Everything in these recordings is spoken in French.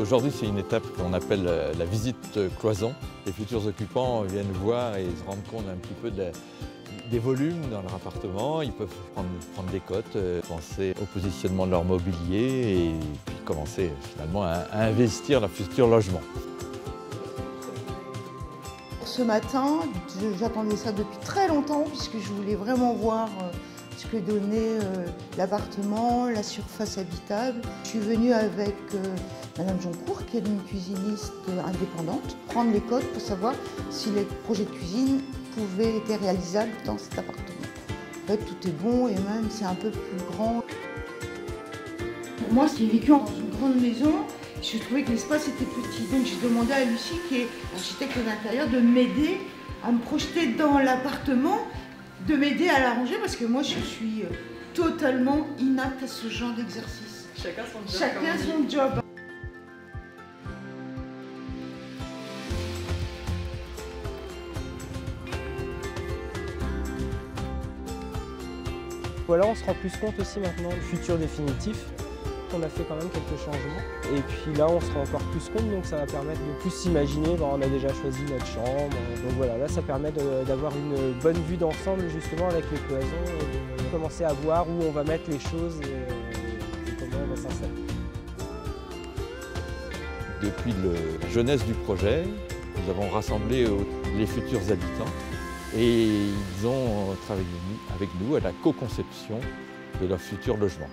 Aujourd'hui, c'est une étape qu'on appelle euh, la visite cloison. Les futurs occupants viennent voir et se rendent compte un petit peu des volumes dans leur appartement. Ils peuvent prendre, des cotes, euh, penser au positionnement de leur mobilier et puis commencer finalement à, investir leur futur logement. Ce matin, j'attendais ça depuis très longtemps puisque je voulais vraiment voir euh, ce que donnait euh, l'appartement, la surface habitable. Je suis venue avec euh, Madame Joncourt, qui est une cuisiniste indépendante, prendre les codes pour savoir si les projets de cuisine pouvaient être réalisables dans cet appartement. En fait, tout est bon et même c'est un peu plus grand. Moi, j'ai vécu dans une grande maison, je trouvais que l'espace était petit. Donc j'ai demandé à Lucie, qui est architecte d'intérieur, de m'aider à me projeter dans l'appartement de m'aider à l'arranger parce que moi je suis euh, totalement inapte à ce genre d'exercice. Chacun son job. Chacun son job. Voilà, on se rend plus compte aussi maintenant du futur définitif on a fait quand même quelques changements. Et puis là, on se rend encore plus compte, donc ça va permettre de plus s'imaginer. on a déjà choisi notre chambre. Donc voilà, là, ça permet d'avoir une bonne vue d'ensemble, justement, avec les cloisons, et de commencer à voir où on va mettre les choses et, comment on va s'installer. Depuis la jeunesse du projet, nous avons rassemblé les futurs habitants et ils ont travaillé avec nous à la co-conception de leur futur logement.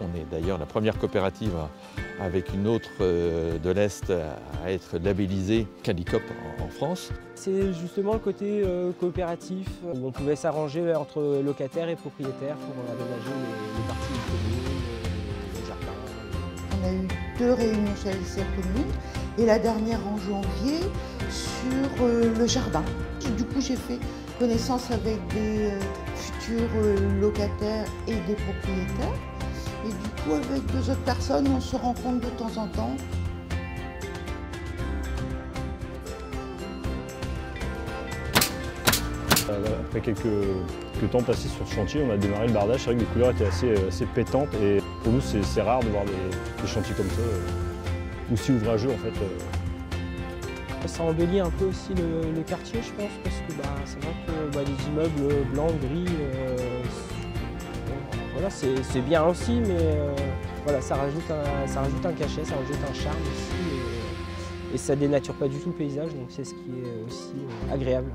On est d'ailleurs la première coopérative avec une autre euh, de l'Est à être labellisée Calicop en France. C'est justement le côté euh, coopératif où on pouvait s'arranger entre locataires et propriétaires pour aménager les, parties communes, les jardins. On a eu deux réunions sur la commune et la dernière en janvier sur euh, le jardin. Du coup, j'ai fait connaissance avec des futurs locataires et des propriétaires. Et du coup, avec deux autres personnes, on se rencontre de temps en temps. Euh, après quelques, temps passés sur ce chantier, on a démarré le bardage. C'est vrai que les couleurs étaient assez, assez pétantes et pour nous, c'est rare de voir des, chantiers comme ça, euh, aussi ouvrageux en fait. Euh. Ça embellit un peu aussi le, quartier, je pense, parce que bah, c'est vrai que bah, les immeubles blancs, gris, c'est bien aussi, mais euh, voilà, ça rajoute, un, ça rajoute un cachet, ça rajoute un charme aussi. Et, et ça dénature pas du tout le paysage, donc c'est ce qui est aussi euh, agréable.